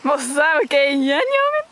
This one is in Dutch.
Måste zou okej igen Jomin.